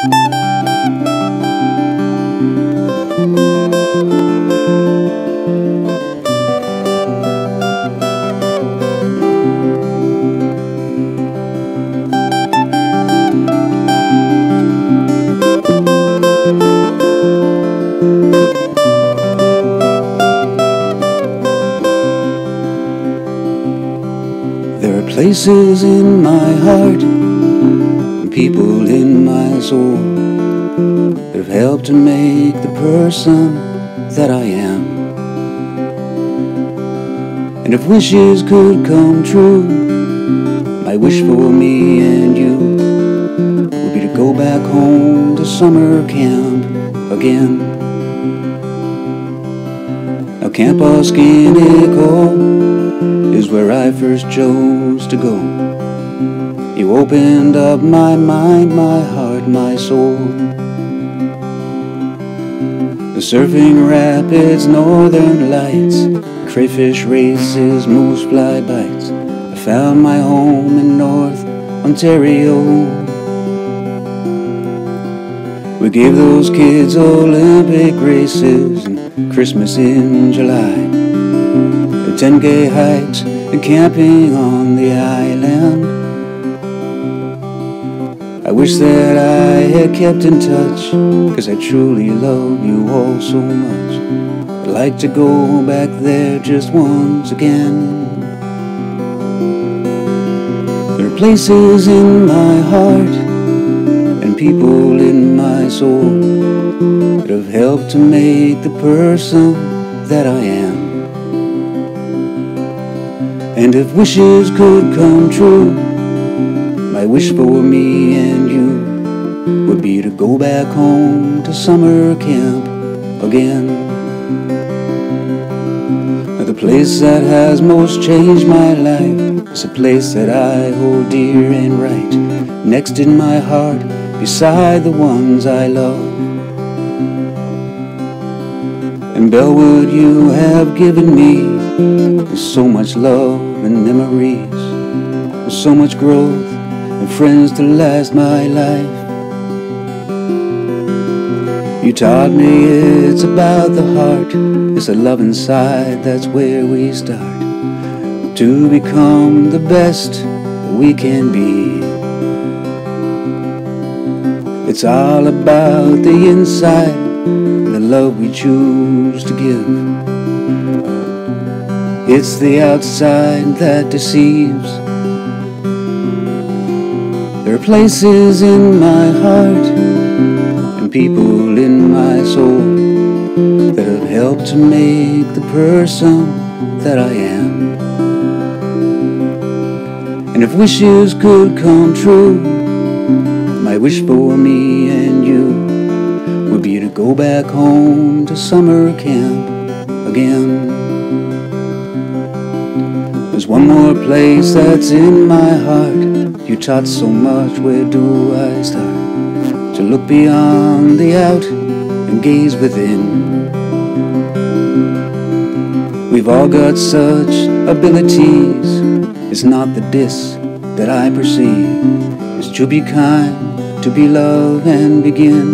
There are places in my heart people in my soul that have helped to make the person that I am. And if wishes could come true, my wish for me and you would be to go back home to summer camp again. Now, Camp Oskinico is where I first chose to go. You opened up my mind, my heart, my soul. The surfing rapids, northern lights, crayfish races, moose fly bites. I found my home in North Ontario. We gave those kids Olympic races and Christmas in July. The 10K hikes and camping on the island. Wish that I had kept in touch, cause I truly love you all so much. I'd like to go back there just once again. There are places in my heart and people in my soul that have helped to make the person that I am. And if wishes could come true, my wish for me and you to go back home to summer camp again. The place that has most changed my life is a place that I hold dear and right, next in my heart, beside the ones I love. And Bellwood, you have given me so much love and memories, so much growth and friends to last my life. You taught me it's about the heart, it's the love inside, that's where we start to become the best we can be. It's all about the inside, the love we choose to give. It's the outside that deceives. There are places in my heart and people in my soul that have helped to make the person that I am. And if wishes could come true, my wish for me and you would be to go back home to summer camp again. There's one more place that's in my heart. You taught so much, where do I start? To look beyond the out and gaze within. We've all got such abilities. It's not the diss that I perceive. It's to be kind, to be love, and begin.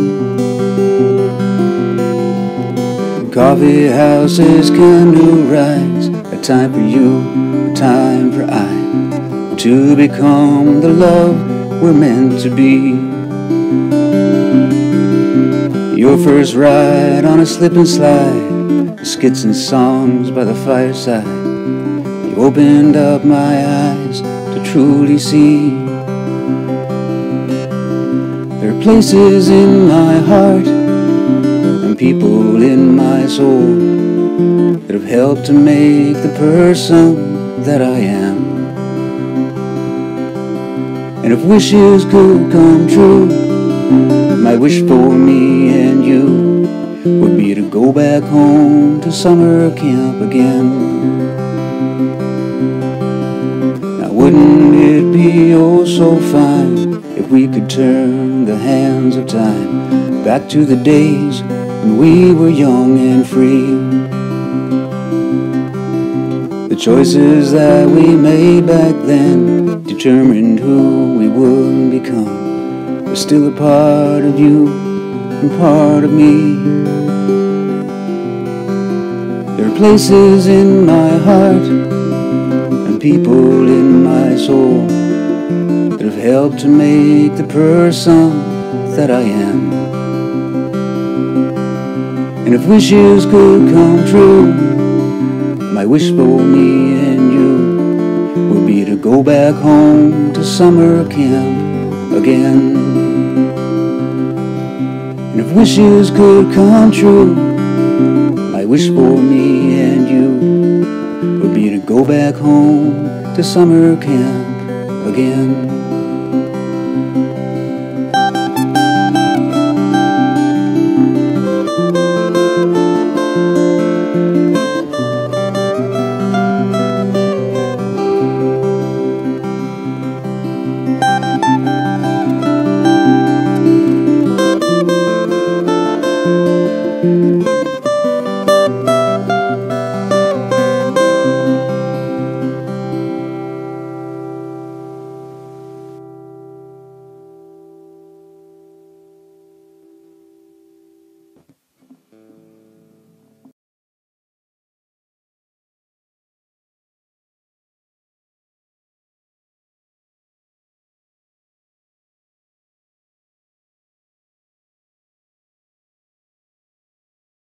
Coffee houses, canoe rides, a time for you, a time for I, to become the love we're meant to be. Your first ride on a slip and slide, skits and songs by the fireside. You opened up my eyes to truly see. There are places in my heart and people in my soul that have helped to make the person that I am. And if wishes could come true, my wish for me would be to go back home to summer camp again. Now, wouldn't it be oh so fine if we could turn the hands of time back to the days when we were young and free? The choices that we made back then determined who we would become. is still a part of you and part of me. There are places in my heart and people in my soul that have helped to make the person that I am. And if wishes could come true, my wish for me and you would be to go back home to summer camp again. Wishes could come true, my wish for me and you would be to go back home to summer camp again.